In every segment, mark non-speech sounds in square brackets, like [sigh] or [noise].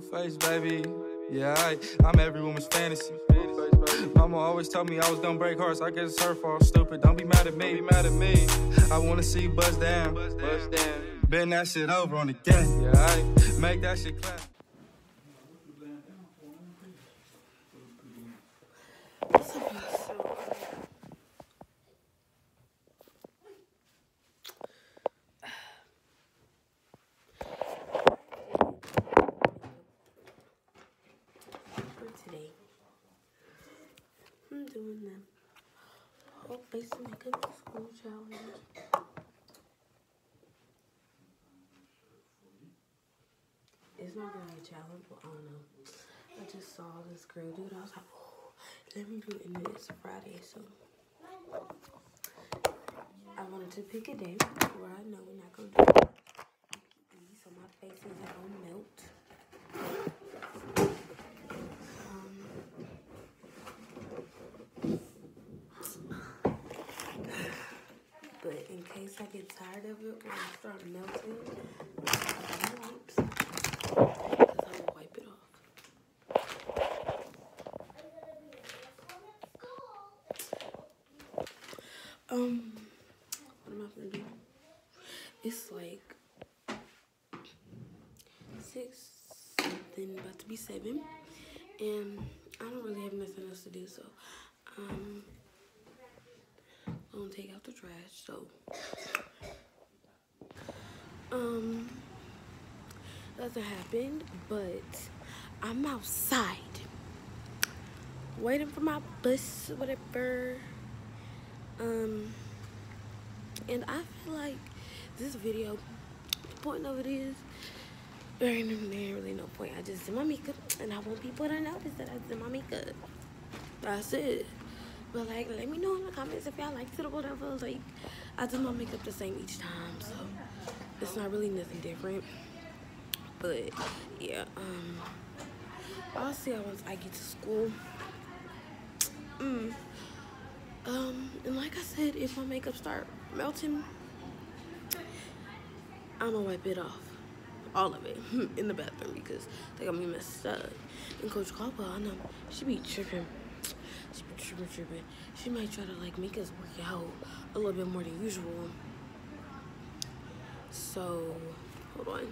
face, baby. Yeah, I, I'm every woman's fantasy. Mama always told me I was gonna break hearts. I guess it's her fault. Stupid. Don't be mad at me. Be mad at me. I wanna see you buzz down. Buzz down. Bend that shit over on the gang. Yeah, I make that shit clap. for today. I'm doing the whole face makeup school challenge. It's not really a challenge, but I don't know. I just saw this girl do it. I was like, oh, let me do it. And it's Friday, so I wanted to pick a day where I know we're not gonna do it. So my face isn't gonna melt. Um, [sighs] but in case I get tired of it when I start melting, I wipes. Because I will wipe it off. Um, what am I gonna do? It's like six something, about to be seven, and I don't really have nothing else to do, so um, I'm gonna take out the trash. So, um, nothing happened, but I'm outside waiting for my bus, whatever. Um, and I feel like this video, the point of it is, there ain't, there ain't really no point. I just did my makeup, and I want people to notice that I did my makeup. That's it. But like, let me know in the comments if y'all liked it or whatever. Like, I do my makeup the same each time, so it's not really nothing different. But yeah, um, I'll see how once I get to school. Mm. Um, and like I said, if my makeup start melting, I'm gonna wipe it off. All of it [laughs] in the bathroom because they got me messed up. And Coach Caldwell, I know she be tripping. She be tripping, tripping. She might try to like make us work out a little bit more than usual. So, hold on.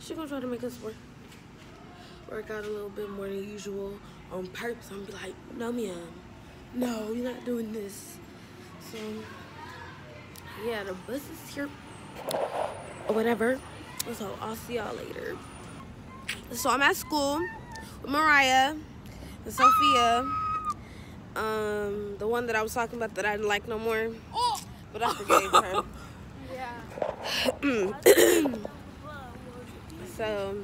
She gonna try to make us work work out a little bit more than usual on purpose. I'm be like, no, ma'am. No, you're not doing this. So, yeah, the bus is here. Or whatever. So, I'll see y'all later. So, I'm at school with Mariah and Sophia. Um, the one that I was talking about that I didn't like no more. But I forgave her. [laughs] Yeah. [clears throat] so,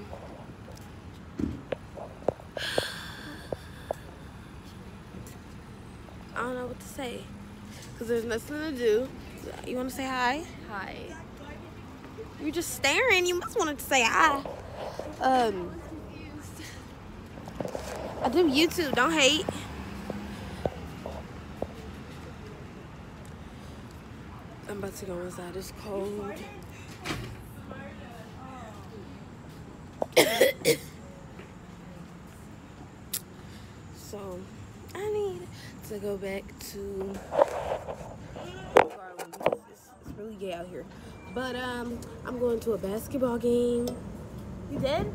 don't know what to say. Because there's nothing to do. You want to say hi? Hi. You're just staring. You must want to say hi. Um, I do YouTube. Don't hate. I'm about to go inside. It's cold. so, I need to go back to Garland it's, it's really gay out here. But um, I'm going to a basketball game. You did?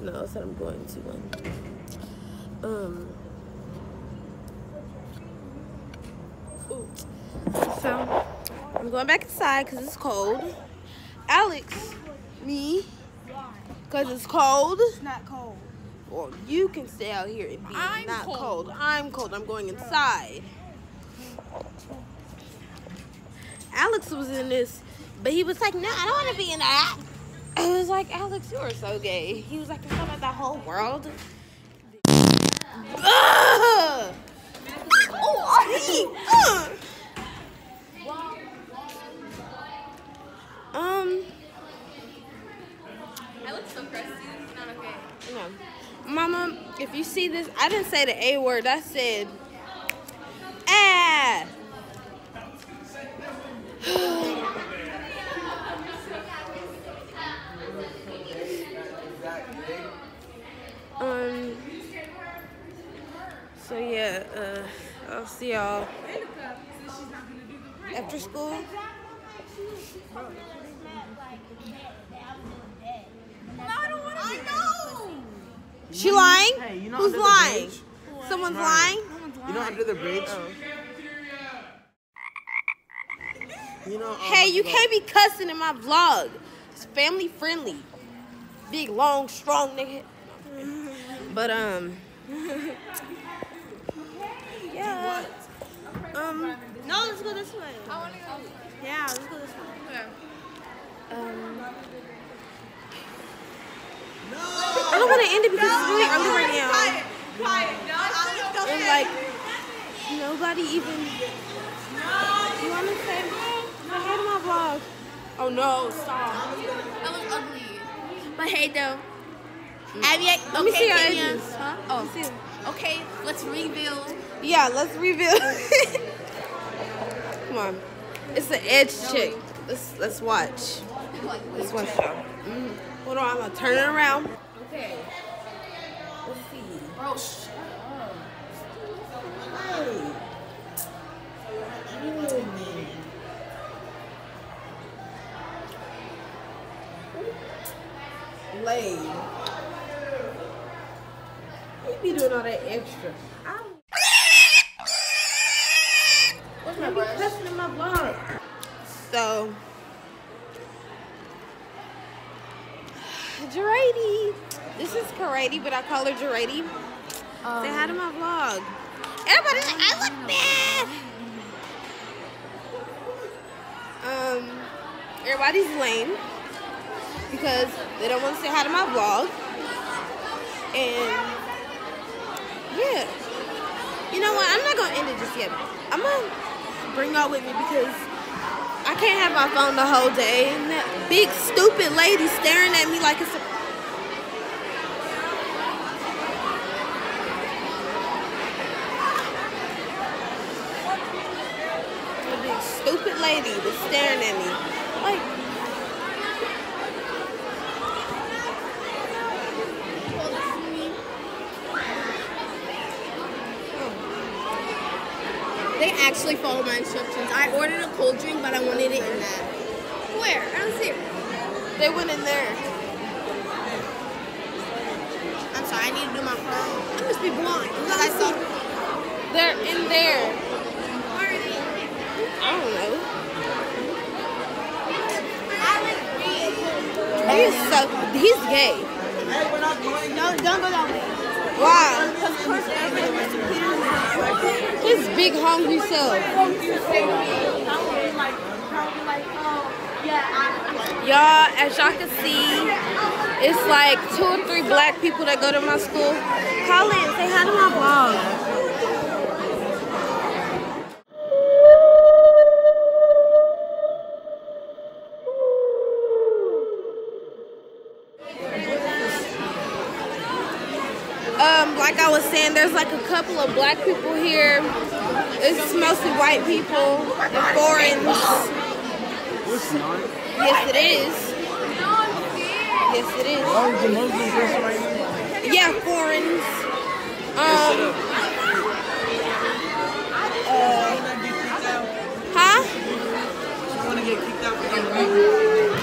No, I said I'm going to one. Um. ooh. So I'm going back inside because it's cold. Alex, me, because it's cold. It's not cold. Well, you can stay out here and be I'm not cold. cold. I'm cold. I'm going inside. Alex was in this, but he was like, "No, I don't want to be in that." I was like, "Alex, you are so gay." He was like, "It's not the whole world." this. I didn't say the A word. I said, ah. [sighs] um. So yeah, uh, I'll see y'all after school. She lied. Hey, you know Who's under the lying? bridge? Someone's Right. lying? You know under the bridge? You know. um, Hey, you can't be cussing in my vlog. It's family friendly. Big, long, strong nigga. [laughs] But um, yeah. Um, no, let's go this way. I want to go. Yeah, let's go this way. Um, I don't want to end it because it's really early right now. And like, nobody even. You want to say, say hey to my vlog? Oh no, stop. That was ugly. But hey, though. Abby, Let me see your Kenya. edges. Huh? Let me see. Oh, okay. Let's reveal. Yeah, let's reveal. [laughs] Come on, it's the edge chick. Let's let's watch. Let's watch. Mm. Hold on, I'm gonna turn it around. Okay. Let's see. Bro, sh- Laid. You be doing all that extra. I don't. Where's my brush? cussing in my vlog. So, [sighs] Jarady. This is Karady, but I call her Jarady. Um, Say hi to my vlog. Everybody's like, I look bad. Um, everybody's lame because they don't want to say hi to my vlog. And yeah, you know what? I'm not gonna end it just yet. I'm gonna bring y'all with me because I can't have my phone the whole day. And that big stupid lady staring at me like it's a a big stupid lady that's staring at me. Like, They actually followed my instructions. I ordered a cold drink, but I wanted it in that. Where? I don't see it. they went in there. I'm sorry, I need to do my part. I must be blind. Because I saw. They're in there. Where are they? I don't know. I like green. He is so. He's gay. No, don't go that way. Why? Because big hungry self. Y'all, as y'all can see, it's like two or three black people that go to my school. Call in, say hi to my vlog. Couple of black people here. It's mostly white people and foreigners. It's not. Yes, it is. Yes, it is. The Muslim person right here. Yeah, foreigners. Um, uh, huh? You want to get kicked out because I'm illegal?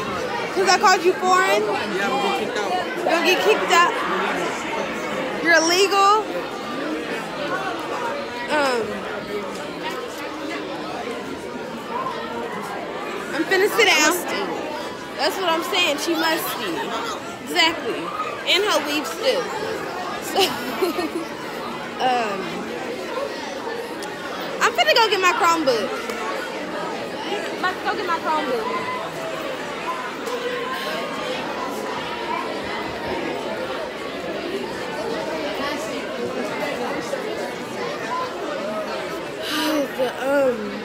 Because I called you foreign? Yeah, I'm get kicked out. You're gonna get kicked out? You're illegal? Um, I'm finna sit down. That's what I'm saying. She must be. Exactly. And her weave still. So, [laughs] um, I'm finna go get my Chromebook. I'm about go get my Chromebook. the um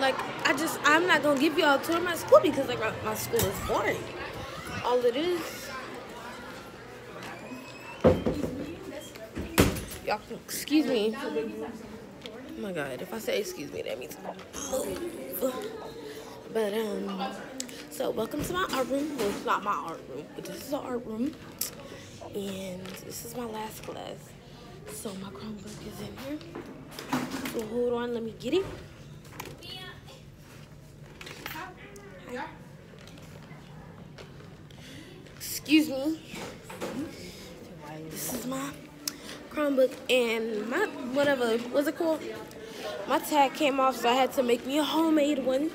like I just I'm not gonna give y'all a tour of my school because like my, my school is boring. All it is. Y'all excuse me. Oh my god, if I say excuse me that means but um so welcome to my art room. Well it's not my art room, but this is an art room. And this is my last class. So my Chromebook is in here. Hold on, let me get it. Excuse me. This is my Chromebook and my whatever what's it called? My tag came off, so I had to make me a homemade one.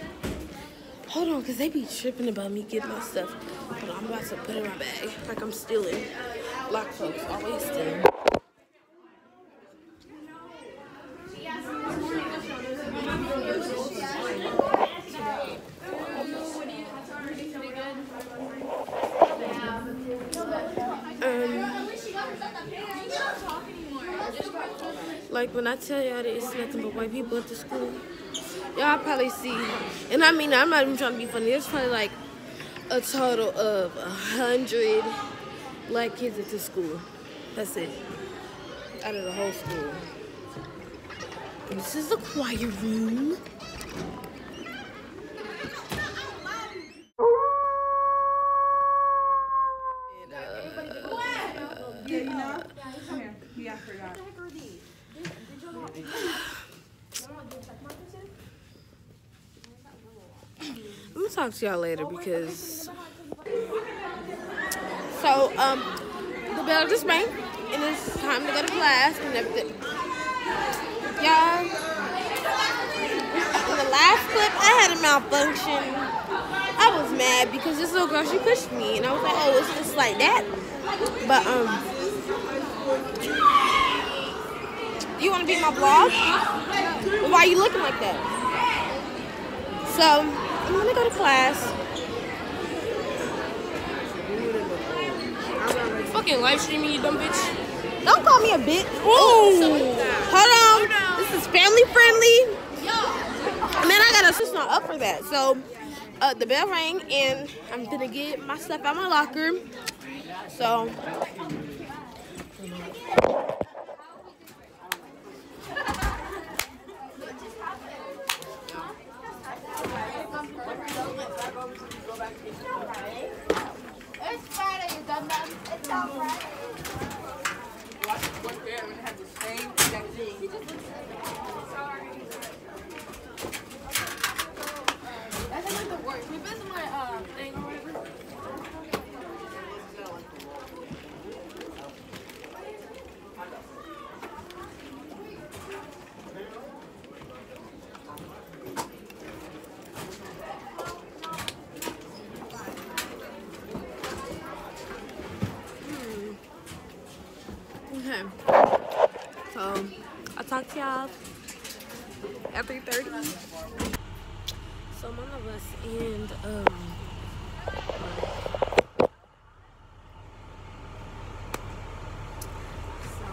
Hold on, cause they be tripping about me getting my stuff. But I'm about to put it in my bag, like I'm stealing. Black folks always stealing. Um, like when I tell y'all that it's nothing but white people at the school, y'all probably see, and I mean I'm not even trying to be funny. There's probably like a total of a hundred black kids at the school. That's it. Out of the whole school. This is the choir room. Gonna talk to y'all later because. So, um, the bell just rang and it's time to go to class and everything. Y'all, in the last clip, I had a malfunction. I was mad because this little girl, she pushed me and I was like, oh, it's just like that. But, um, do you wanna be in my vlog? Why are you looking like that? So, I'm gonna go to class. Fucking live streaming, you dumb bitch. Don't call me a bitch. Ooh. Hold on. This is family friendly. Man, I got a sister not up for that. So, uh, the bell rang and I'm gonna get my stuff out my locker. So, It's Friday, you done that? It's not Friday. What's there? We have the same exact thing. That's not the work. We busy my uh thing or whatever. okay. So, I'll talk to y'all at 3.30. So, I'm on the bus and, um, so,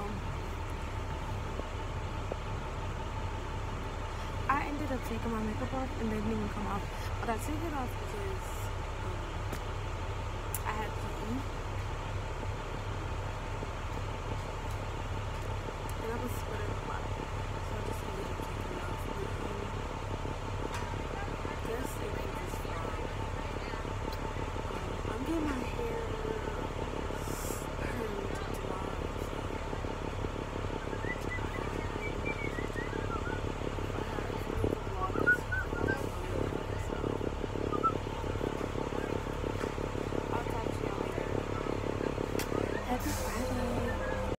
I ended up taking my makeup off and they didn't even come off. But I took it off because